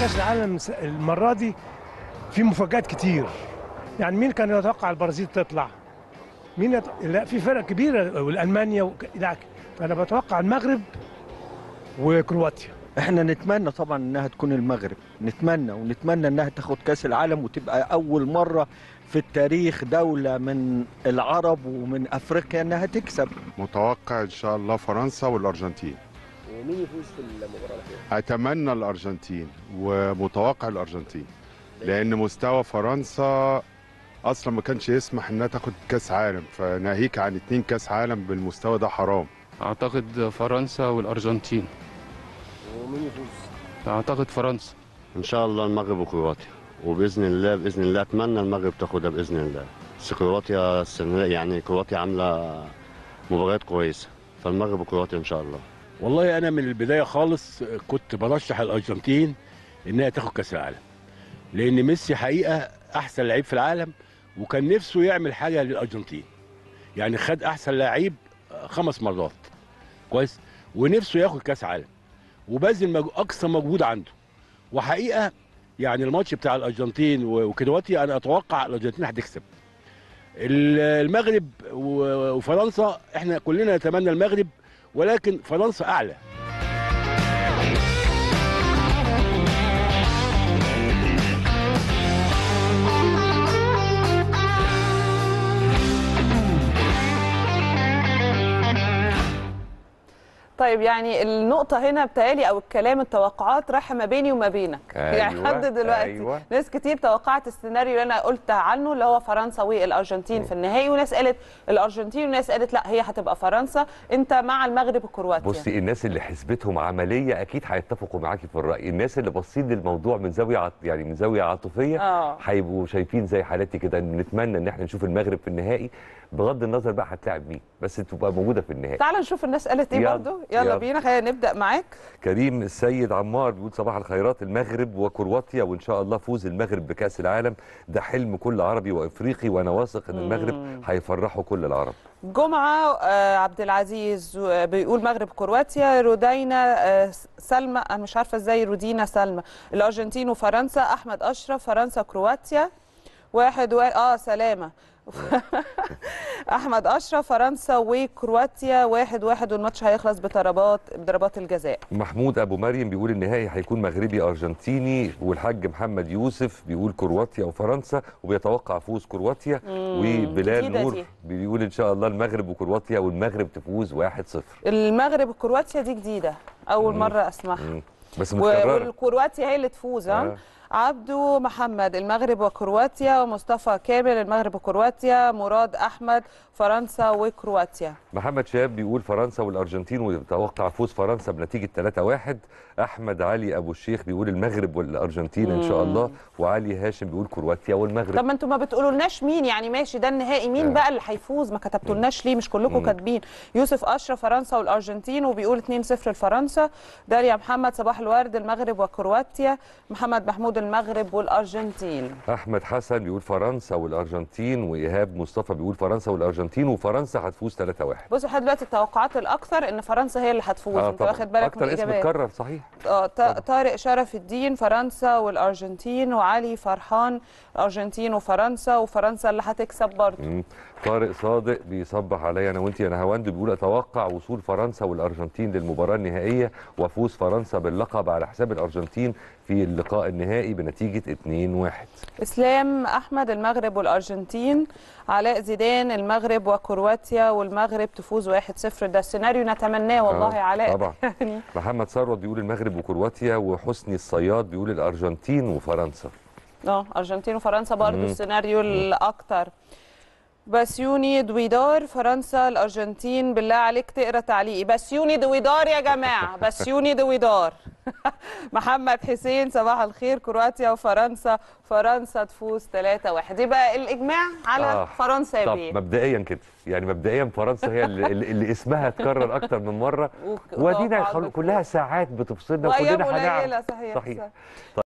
كاس العالم المرة دي في مفاجآت كتير. يعني مين كان يتوقع البرازيل تطلع؟ مين يت... لا في فرق كبيرة والمانيا وك... لا فانا بتوقع المغرب وكرواتيا. إحنا نتمنى طبعا إنها تكون المغرب. نتمنى ونتمنى إنها تاخد كاس العالم وتبقى أول مرة في التاريخ دولة من العرب ومن أفريقيا إنها تكسب. متوقع إن شاء الله فرنسا والأرجنتين. ومين يفوز في المباراة الأخيرة؟ أتمنى الأرجنتين ومتوقع الأرجنتين لأن مستوى فرنسا أصلا ما كانش يسمح إنها تاخد كأس عالم فناهيك عن اتنين كأس عالم بالمستوى ده حرام. أعتقد فرنسا والأرجنتين. ومين يفوز؟ أعتقد فرنسا. إن شاء الله المغرب وكرواتيا. وبإذن الله بإذن الله أتمنى المغرب تاخدها بإذن الله. بس كرواتيا السنة يعني كرواتيا عاملة مباريات كويسة. فالمغرب وكرواتيا إن شاء الله. والله أنا من البداية خالص كنت برشح الأرجنتين إنها تاخد كأس العالم. لأن ميسي حقيقة أحسن لعيب في العالم وكان نفسه يعمل حاجة للأرجنتين. يعني خد أحسن لعيب خمس مرات. كويس؟ ونفسه ياخد كأس عالم. وبذل أقصى مجهود عنده. وحقيقة يعني الماتش بتاع الأرجنتين وكرواتيا أنا أتوقع الأرجنتين هتكسب. ال- المغرب وفرنسا إحنا كلنا نتمنى المغرب ولكن فرنسا أعلى. طيب يعني النقطة هنا بتالي أو الكلام التوقعات رايحة ما بيني وما بينك. يعني أيوة، لحد دلوقتي أيوة. ناس كتير توقعت السيناريو اللي أنا قلت عنه اللي هو فرنسا والأرجنتين في النهائي وناس قالت الأرجنتين وناس قالت لا هي هتبقى فرنسا. أنت مع المغرب وكرواتيا. بصي الناس اللي حسبتهم عملية أكيد هيتفقوا معاكي في الرأي. الناس اللي باصين للموضوع من زاوية عط... يعني من زاوية عاطفية آه. هيبقوا شايفين زي حالاتي كده. إن نتمنى إن إحنا نشوف المغرب في النهائي. بغض النظر بقى هتلاعب مين بس تبقى موجودة في النهائي. تعال نشوف الناس قالت يلا، برضو. يلا, يلا. بينا خلينا نبدأ معاك. كريم السيد عمار بيقول صباح الخيرات. المغرب وكرواتيا وإن شاء الله فوز المغرب بكأس العالم. ده حلم كل عربي وإفريقي وأنا واثق إن المغرب هيفرحوا كل العرب. جمعة آه، عبد العزيز آه، بيقول مغرب كرواتيا رودينا آه، سلمى أنا مش عارفة إزاي رودينا سلمى. الأرجنتين وفرنسا أحمد أشرف فرنسا كرواتيا. واحد و... آه سلامة. أحمد أشرف فرنسا وكرواتيا واحد واحد والماتش هيخلص بضربات بضربات الجزاء. محمود أبو مريم بيقول النهائي هيكون مغربي أرجنتيني والحاج محمد يوسف بيقول كرواتيا وفرنسا وبيتوقع فوز كرواتيا وبلال نور دي. بيقول إن شاء الله المغرب وكرواتيا والمغرب تفوز 1-0 المغرب وكرواتيا دي جديدة أول مرة أسمعها. مم. بس متكررة. والكرواتيا هي اللي تفوز آه. عبدو محمد المغرب وكرواتيا ومصطفى كامل المغرب وكرواتيا مراد أحمد فرنسا وكرواتيا. محمد شهاب بيقول فرنسا والأرجنتين ويتوقع فوز فرنسا بنتيجة 3-1 أحمد علي أبو الشيخ بيقول المغرب والأرجنتين إن شاء الله وعلي هاشم بيقول كرواتيا طب والمغرب ما أنتوا ما بتقولولناش مين يعني؟ ماشي ده النهائي. مين آه. بقى اللي هيفوز؟ ما كتبتولناش ليه؟ مش كلكم كاتبين. يوسف أشرف فرنسا والأرجنتين وبيقول 2-0 لفرنسا. داليا محمد صباح الورد المغرب وكرواتيا. محمد محمود المغرب والأرجنتين. أحمد حسن بيقول فرنسا والأرجنتين وإيهاب مصطفى بيقول فرنسا والأرجنتين وفرنسا هتفوز 3-1 بصوا لحد دلوقتي التوقعات الأكثر إن فرنسا هي اللي هتفوز. أنت طبعاً. واخد بالك من أكتر اسم الإجابات؟ اتكرر صحيح. آه طارق شرف الدين فرنسا والأرجنتين وعلي فرحان الارجنتين وفرنسا وفرنسا اللي هتكسب برضه. طارق صادق بيصبح عليا أنا وانت يا نهاوند بيقول أتوقع وصول فرنسا والأرجنتين للمباراة النهائية وفوز فرنسا باللقب على حساب الأرجنتين في اللقاء النهائي بنتيجة 2-1 إسلام أحمد المغرب والأرجنتين علاء زيدان المغرب وكرواتيا والمغرب تفوز 1-0 ده السيناريو نتمناه والله آه، علاء. طبعا. يعني محمد ثروت بيقول المغرب وكرواتيا وحسني الصياد بيقول الأرجنتين وفرنسا. آه أرجنتين وفرنسا برضه. السيناريو الأكتر. بسيوني دويدار فرنسا الأرجنتين بالله عليك تقرا تعليقي. بسيوني دويدار يا جماعة بسيوني دويدار. محمد حسين صباح الخير. كرواتيا وفرنسا فرنسا تفوز 3-1 يبقى الإجماع على آه. فرنسا يا طب بيه. مبدئيا كده يعني مبدئيا فرنسا هي اللي, اللي اسمها اتكرر أكتر من مرة. ودينا. كلها ساعات بتفصلنا وكلنا هنعرف قليلة صحيح صحيح.